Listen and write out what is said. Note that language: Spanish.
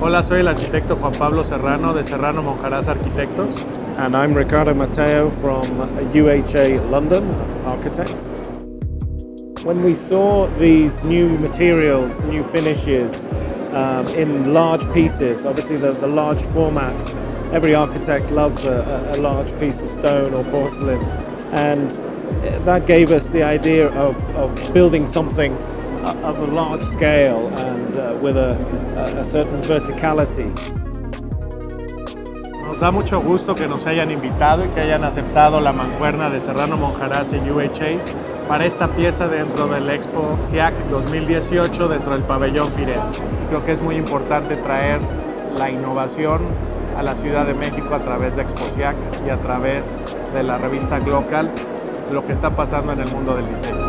Hola, soy el arquitecto Juan Pablo Serrano de Serrano Monjaraz Arquitectos. And I'm Ricardo Mateo from UHA London Architects. When we saw these new materials, new finishes um, in large pieces, obviously the, the large format, every architect loves a, a large piece of stone or porcelain, and that gave us the idea of, of building something of a large scale and uh, with a, a certain verticality. Nos da mucho gusto que nos hayan invitado y que hayan aceptado la mancuerna de Serrano Monjaraz y UHA para esta pieza dentro del Expo SIAC 2018 dentro del pabellón Fires. Creo que es muy importante traer la innovación a la Ciudad de México a través de Expo SIAC y a través de la revista Glocal, lo que está pasando en el mundo del diseño.